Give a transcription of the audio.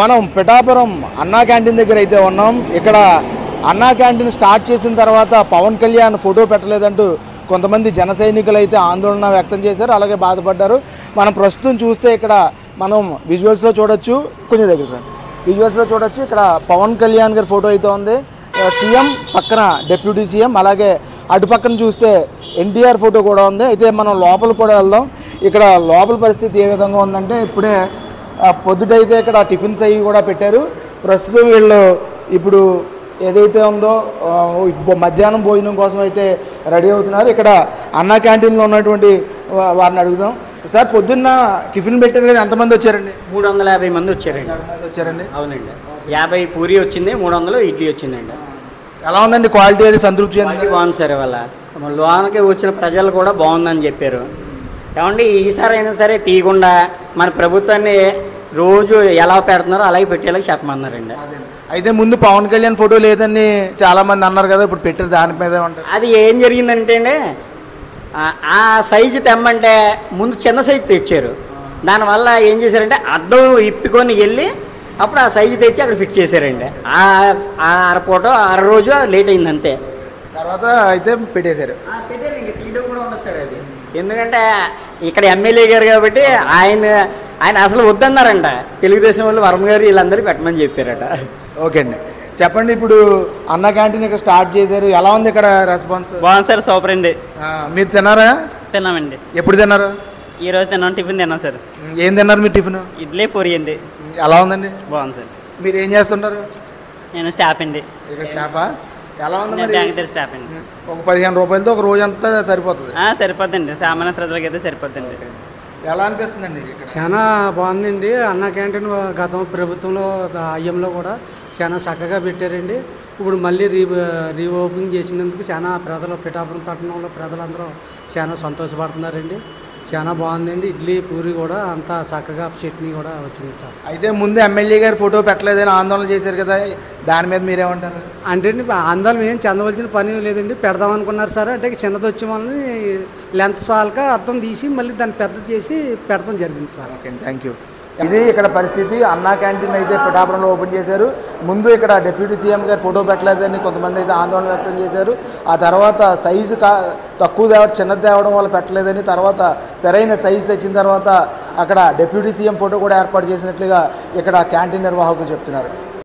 మనం పిఠాపురం అన్నా క్యాంటీన్ దగ్గర అయితే ఉన్నాం. ఇక్కడ అన్నా క్యాంటీన్ స్టార్ట్ చేసిన తర్వాత పవన్ కళ్యాణ్ ఫోటో పెట్టలేదంటూ కొంతమంది జన సైనికులు అయితే ఆందోళన వ్యక్తం చేశారు. అలాగే బాధపడ్డారు. మనం ప్రస్తుతం చూస్తే ఇక్కడ మనం విజువల్స్లో చూడొచ్చు. కొంచెం దగ్గర విజువల్స్లో చూడొచ్చు. ఇక్కడ పవన్ కళ్యాణ్ గారి ఫోటో అయితే ఉంది. సీఎం పక్కన డిప్యూటీ సీఎం అలాగే అటు పక్కన చూస్తే ఎన్టీఆర్ ఫోటో కూడా ఉంది. అయితే మనం లోపల కూడా వెళ్దాం. ఇక్కడ లోపల పరిస్థితి ఏ విధంగా ఉందంటే ఇప్పుడే పొద్దుటైతే ఇక్కడ టిఫిన్స్ అవి కూడా పెట్టారు. ప్రస్తుతం వీళ్ళు ఇప్పుడు ఏదైతే ఉందో మధ్యాహ్నం భోజనం కోసం అయితే రెడీ అవుతున్నారు. ఇక్కడ అన్నా క్యాంటీన్లో ఉన్నటువంటి వారిని అడుగుదాం. సార్ పొద్దున్న టిఫిన్ పెట్టారు కదా ఎంతమంది వచ్చారండి? మూడు వందల యాభై మంది వచ్చారండి. వచ్చారండి. అవునండి. యాభై పూరి వచ్చింది మూడు వందలు ఇడ్లీ వచ్చిందండి. ఎలా ఉందండి క్వాలిటీ అది సంతృప్తి బాగుంది సార్ ఇవాళ. లోనకి వచ్చిన ప్రజలు కూడా బాగుందని చెప్పారు. ఏమంటే ఈసారి అయినా సరే తీయకుండా మన ప్రభుత్వాన్ని రోజు ఎలా పెడుతున్నారో అలాగే పెట్టేలా చెప్పమన్నారండి. అయితే ముందు పవన్ కళ్యాణ్ ఫోటో లేదని చాలా మంది అన్నారు కదా ఇప్పుడు పెట్టారు దాని మీద ఉంటారు అది ఏం జరిగిందంటే అండి ఆ- సైజు తెమ్మంటే ముందు చిన్న సైజు తెచ్చారు. దానివల్ల ఏం చేశారంటే అద్దం ఇప్పుకొని వెళ్ళి అప్పుడు ఆ సైజు తెచ్చి అక్కడ ఫిట్ చేశారండి. ఆ ఆ అర ఫోటో అర రోజు లేట్ అయింది అంతే. తర్వాత అయితే పెట్టేశారు. పెట్టారు ఇంక తీయడం కూడా ఉండదు సార్ అది. ఎందుకంటే ఇక్కడ ఎమ్మెల్యే గారు కాబట్టి ఆయన ఆయన అసలు వద్దన్నారంట. తెలుగుదేశం వాళ్ళు వర్మ గారు వీళ్ళందరూ పెట్టమని చెప్పారట. ఓకే అండి. చెప్పండి ఇప్పుడు అన్న క్యాంటీన్ ఇక్కడ స్టార్ట్ చేశారు. ఎలా ఉంది ఇక్కడ రెస్పాన్స్? బాగుంది సార్ సూపర్ అండి. ఆ, మీరు తిన్నారా? తిన్నామండి. ఎప్పుడు తిన్నారు? ఈ రోజు తిన్నాం టిఫిన్ తిన్నాం సార్. ఏం తిన్నారు మీరు టిఫిన్? ఇడ్లీ పూరి అండి. ఎలా ఉందండి? బాగుంది సార్. మీరు ఏం చేస్తుంటారు? నేను స్టాఫ్ అండి. ఇక్కడ స్టాఫా? ఎలా ఉంది మరి? స్టాఫ్ అండి ఒక పదిహేను రూపాయలతో ఒక రోజు అంతా సరిపోతుంది. ఆ, సరిపోద్దండి. సామాన్య ప్రజలకి అయితే సరిపోద్దండి ఎలా అనిపిస్తుందండి ఇక్కడ? చాలా బాగుందండి. అన్న క్యాంటీన్ గతం ప్రభుత్వంలో అయ్యంలో కూడా చాలా చక్కగా పెట్టారండి. ఇప్పుడు మళ్ళీ రీ రీఓపెన్ చేసినందుకు చాలా ప్రజలు పిఠాపురం పట్టణంలో ప్రజలందరూ చాలా సంతోషపడుతున్నారండి. చాలా బాగుందండి. ఇడ్లీ పూరి కూడా అంతా చక్కగా చట్నీ కూడా వచ్చింది సార్. అయితే ముందు ఎమ్మెల్యే గారు ఫోటో పెట్టలేదని ఆందోళన చేశారు కదా. దాని మీద మీరేమంటారు? అంటే ఆందోళన ఏం చెందవలసిన పని లేదండి. పెడదాం అనుకున్నారు సార్. అంటే చిన్నది వచ్చే వాళ్ళని లెంత్ సాల్క అర్థం తీసి మళ్ళీ దాన్ని పెద్దది చేసి పెడతాం జరిగింది సార్. Okay thank you. ఇది ఇక్కడ పరిస్థితి. అన్నా క్యాంటీన్ అయితే పిఠాపురంలో ఓపెన్ చేశారు. ముందు ఇక్కడ డిప్యూటీ సీఎం గారు ఫోటో పెట్టలేదని కొంతమంది అయితే ఆందోళన వ్యక్తం చేశారు. ఆ తర్వాత సైజు కా తక్కువ తేవడం చిన్నది తేవడం వల్ల పెట్టలేదని తర్వాత సరైన సైజు తెచ్చిన తర్వాత అక్కడ డిప్యూటీ సీఎం ఫోటో కూడా ఏర్పాటు చేసినట్లుగా ఇక్కడ క్యాంటీన్ నిర్వాహకులు చెప్తున్నారు.